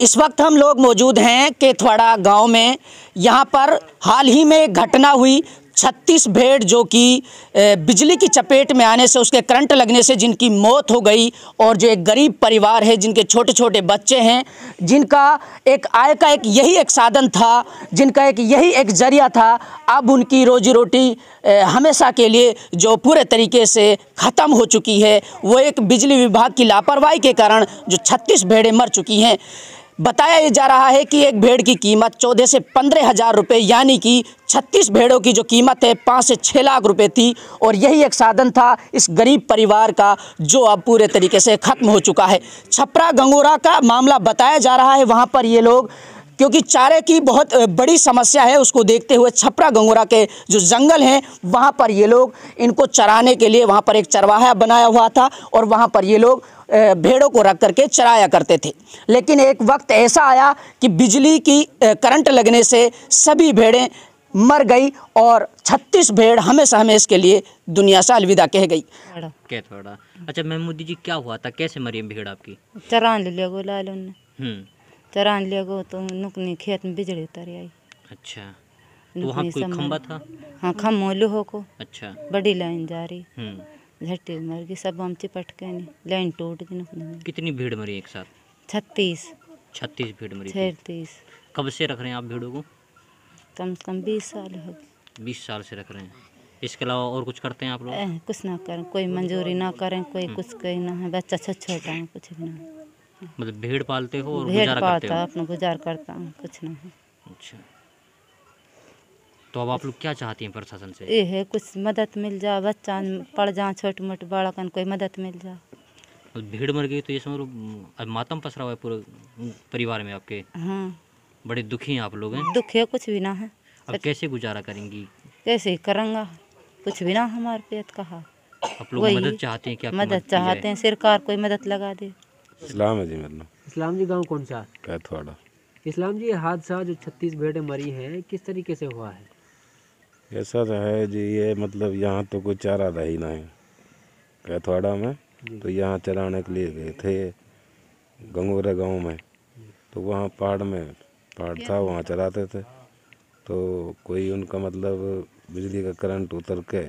इस वक्त हम लोग मौजूद हैं केथवाड़ा गाँव में। यहाँ पर हाल ही में एक घटना हुई, छत्तीस भेड़ जो कि बिजली की चपेट में आने से, उसके करंट लगने से जिनकी मौत हो गई और जो एक गरीब परिवार है, जिनके छोटे छोटे बच्चे हैं, जिनका एक आय का एक यही एक साधन था, जिनका एक यही एक ज़रिया था, अब उनकी रोजी रोटी हमेशा के लिए जो पूरे तरीके से ख़त्म हो चुकी है। वो एक बिजली विभाग की लापरवाही के कारण जो छत्तीस भेड़ें मर चुकी हैं। बताया ये जा रहा है कि एक भेड़ की कीमत चौदह से पंद्रह हज़ार रुपये यानी कि छत्तीस भेड़ों की जो कीमत है, पाँच से छः लाख रुपए थी। और यही एक साधन था इस गरीब परिवार का, जो अब पूरे तरीके से ख़त्म हो चुका है। छपरा गंगोरा का मामला बताया जा रहा है वहाँ पर ये लोग, क्योंकि चारे की बहुत बड़ी समस्या है उसको देखते हुए छपरा गंगोरा के जो जंगल हैं, वहाँ पर ये लोग इनको चराने के लिए, वहाँ पर एक चरवाहा बनाया हुआ था। और वहाँ पर ये लोग भेड़ों को रख करके चराया करते थे। लेकिन एक वक्त ऐसा आया कि बिजली की करंट लगने से सभी भेड़ें मर गई और 36 भेड़ हमेशा हमेशा के लिए दुनिया से अलविदा कह गई। क्या थोड़ा? अच्छा महमूदी जी क्या हुआ था? कैसे मरी भेड़ आपकी? चरान लिया गो लाल हम्म। चरान लिया गो तो नुकनी खेत में बिजली उतर आई। अच्छा। तो वहाँ कोई खंबा था? हाँ खम्भो लोहो को। अच्छा। बड़ी लाइन जा रही। हम्म। झट्टी मर गई सब हम चिपट के नहीं लाइन टूट गई कितनी भीड़ मरी एक साथ? छत्तीस। छत्तीस भीड़ मरी छत्तीस। कब से रख रहे हैं आप भीड़ों को? कम से कम बीस साल हो गए। बीस साल से रख रहे हैं। इसके अलावा और कुछ करते हैं आप लोग? कुछ ना करें। कोई मंजूरी ना करें कोई हम्म। कुछ कहीं ना है। बच्चा छोटा छोटा है कुछ भी ना मतलब भीड़ पालते हो और भेड़ पालता अपना गुजार करता हूँ कुछ ना है। अच्छा। तो अब आप लोग क्या चाहती हैं प्रशासन से? ये है कुछ मदद मिल जाए बच्चा पड़ जा छोटे मोटे बालकन कोई मदद मिल जा भीड़ मर गई तो ये समझ अब मातम पसरा हुआ है पूरे परिवार में आपके। हाँ। बड़े दुखी हैं आप लोग हैं? दुख है कुछ भी ना है। अब कैसे गुजारा करेंगी? कैसे करेंगे कुछ भी ना हमारे पेट कहा। आप लोग मदद चाहते हैं क्या मदद चाहते हैं सरकार कोई मदद लगा दे। इस्लाम है जी मतलब इस्लाम जी गाँव कौन सा? कैथवाड़ा इस्लाम जी हादसा जो छत्तीस भेड़े मरी हैं किस तरीके से हुआ है? ऐसा तो है जी ये मतलब यहाँ तो कोई चारा था ही नहीं कैथवाड़ा में तो यहाँ चराने के लिए गए थे गंगोरा गाँव में। तो वहाँ पहाड़ में पहाड़ था वहाँ चराते थे। तो कोई उनका मतलब बिजली का करंट उतर के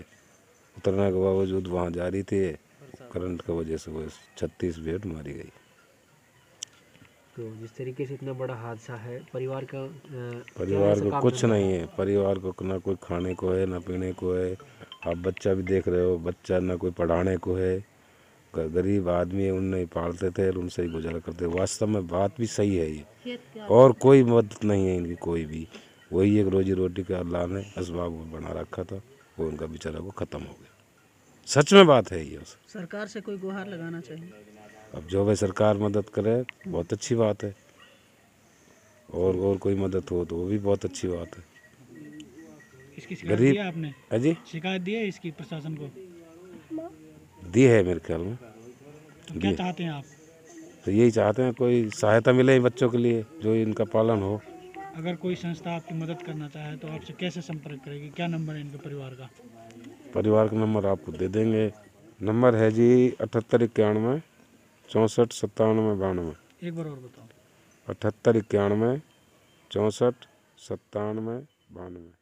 उतरने के बावजूद वहाँ जा रही थी। करंट की वजह से वो छत्तीस भेड़ मारी गई। तो जिस तरीके से इतना बड़ा हादसा है परिवार का परिवार को कुछ नहीं है। परिवार को ना कोई खाने को है ना पीने को है। आप बच्चा भी देख रहे हो बच्चा ना कोई पढ़ाने को है। गरीब आदमी उनने पालते थे और उनसे ही गुजारा करते वास्तव में बात भी सही है ये। और कोई मदद नहीं है इनकी कोई भी। वही एक रोजी रोटी का अल्लाह ने इसबाब बना रखा था वो उनका बेचारा को ख़त्म हो गया। सच में बात है ये। सरकार से कोई गुहार लगाना चाहिए। अब जो भाई सरकार मदद करे बहुत अच्छी बात है। और और कोई मदद हो तो वो भी बहुत अच्छी बात है। इसकी शिकायत दी है आपने अजी शिकायत दी है इसकी प्रशासन को? दी है मेरे ख्याल में। तो क्या चाहते हैं आप? तो यही चाहते हैं कोई सहायता मिले बच्चों के लिए जो इनका पालन हो। अगर कोई संस्था आपकी मदद करना चाहे तो आपसे कैसे संपर्क करेगी? क्या नंबर है इनके परिवार का? परिवार का नंबर आपको दे देंगे। नंबर है जी अठहत्तर इक्यानवे। चौंसठ सत्तानवे बानवे। एक बार और बताओ। अठहत्तर इक्यानवे चौंसठ सत्तानवे बानवे।